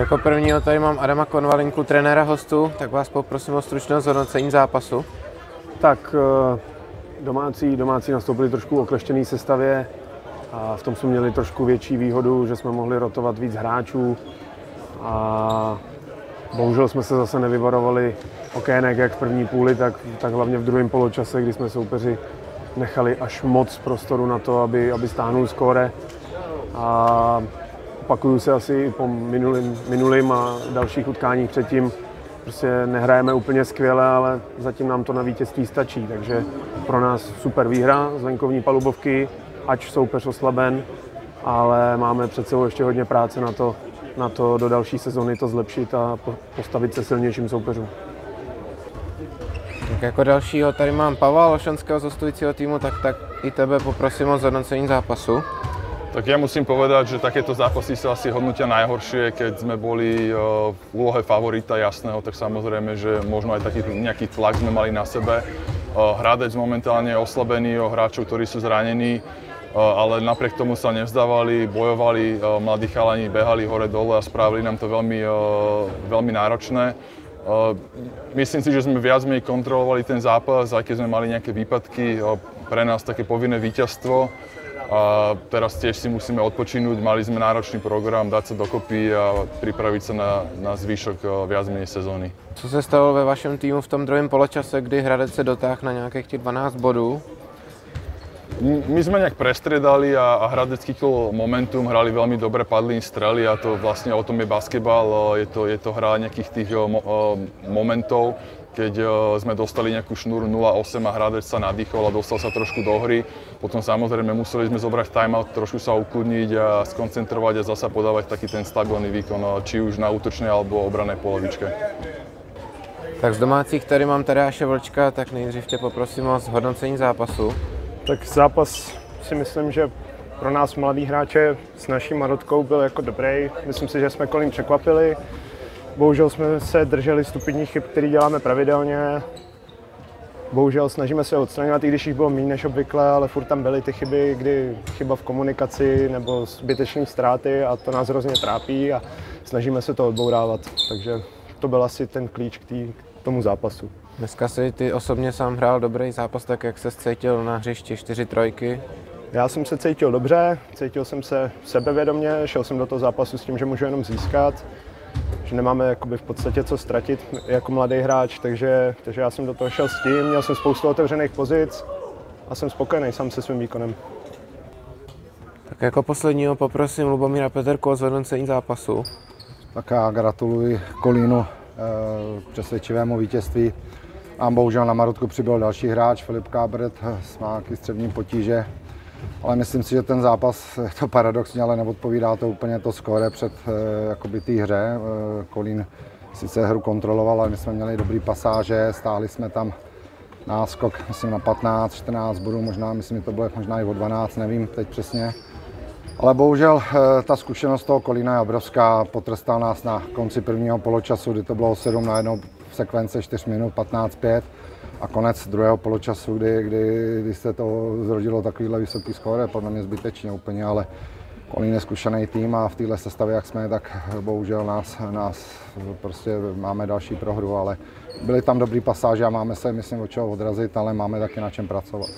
Jako prvního tady mám Adama Konvalinku, trenéra hostů, tak vás poprosím o stručné zhodnocení zápasu. Tak eh, domácí, domácí nastoupili trošku v okleštěné sestavě a v tom jsme měli trošku větší výhodu, že jsme mohli rotovat víc hráčů a bohužel jsme se zase nevyvarovali okének jak v první půli, tak, tak hlavně v druhém poločase, kdy jsme soupeři nechali až moc prostoru na to, aby, aby stáhnul skóre. A opakuju se asi po minulým, minulým a dalších utkáních předtím. Prostě nehrajeme úplně skvěle, ale zatím nám to na vítězství stačí. Takže pro nás super výhra z venkovní palubovky, ač soupeř oslaben, ale máme před sebou ještě hodně práce na to, na to do další sezóny to zlepšit a postavit se silnějším soupeřům. Tak jako dalšího tady mám Pavla Lošanského z týmu, tak, tak i tebe poprosím o zhodnocení zápasu. Tak ja musím povedať, že takéto zápasy sa asi hodnotia najhoršie, keď sme boli eh, v úlohe favorita jasného, tak samozrejme, že možno aj taký nejaký tlak sme mali na sebe. Eh, Hradec momentálne je oslabený o hráčov, ktorí sú zranení, eh, ale napriek tomu sa nevzdávali, bojovali, mladí chalani behali hore-dole a spravili nám to veľmi, veľmi náročné. Myslím si, že sme viac menej kontrolovali ten zápas, aj keď sme mali nejaké výpadky, pre nás také povinné víťazstvo a teraz tiež si musíme odpočinúť, mali sme náročný program, dať sa dokopy a pripraviť sa na, na zvyšok eh, viac menej sezóny. Co se stalo ve vašem týmu v tom druhém poločase, kdy Hradec se dotáhl na nějakých těch 12 bodů? My sme nejak prestriedali a, a Hradec chytil momentum, hrali veľmi dobre, padli im strely a to vlastne o tom je basketbal, je to, je to hra nejakých tých momentov keď e, sme dostali nejakú šnúru 0,8 a Hradec sa nadýchol a dostal sa trošku do hry. Potom samozrejme museli sme zobrať timeout, trošku sa ukludniť a skoncentrovať a zasa podávať taký ten stabilný výkon, e, či už na útočnej alebo obranej polovičke. Tak z domácích tady mám Tadeáše Vlčka, tak nejdřív tě poprosím o zhodnocení zápasu. Tak zápas si myslím, že pro nás mladý hráče s naší Marotkou byl jako dobrý. Myslím si, že jsme kolím překvapili. Bohužel jsme se drželi stupidních chyb, které děláme pravidelně. Bohužel snažíme se odstraňovat, i když jich bylo méně než obvykle, ale furt tam byly ty chyby, kdy chyba v komunikaci nebo zbytečné ztráty a to nás hrozně trápí a snažíme se to odbourávat. Takže to byl asi ten klíč k, tý, k tomu zápasu. Dneska si ty osobně sám hrál dobrý zápas, tak jak se cítil na hřišti 4 trojky? Já jsem se cítil dobře, cítil jsem se sebevědomě, šel jsem do toho zápasu s tím, že můžu jenom získat že nemáme jakoby v podstatě co ztratit jako mladý hráč, takže, takže já jsem do toho šel s tím, měl jsem spoustu otevřených pozic a jsem spokojený sám se svým výkonem. Tak jako posledního poprosím Lubomíra Peterku o zhodnocení zápasu. Tak já gratuluji Kolínu eh, k přesvědčivému vítězství. A bohužel na Marotku přibyl další hráč, Filip Kábret, s nějaký střední potíže ale myslím si, že ten zápas, je to paradoxně, ale neodpovídá to úplně to skóre před eh, jakoby té hře. Eh, Kolín sice hru kontroloval, ale my jsme měli dobrý pasáže, stáli jsme tam náskok, myslím na 15, 14 bodů, možná, myslím, že to bylo možná i o 12, nevím teď přesně. Ale bohužel eh, ta zkušenost toho Kolína je obrovská, potrestal nás na konci prvního poločasu, kdy to bylo 7 na 1 v sekvence 4 minut, 15-5 a konec druhého poločasu, kdy, kdy, kdy se to zrodilo takovýhle vysoký skóre, podle mě zbytečně úplně, ale Kolín je zkušený tým a v téhle sestavě, jak jsme, tak bohužel nás, nás prostě máme další prohru, ale byly tam dobrý pasáže a máme se, myslím, o čeho odrazit, ale máme taky na čem pracovat.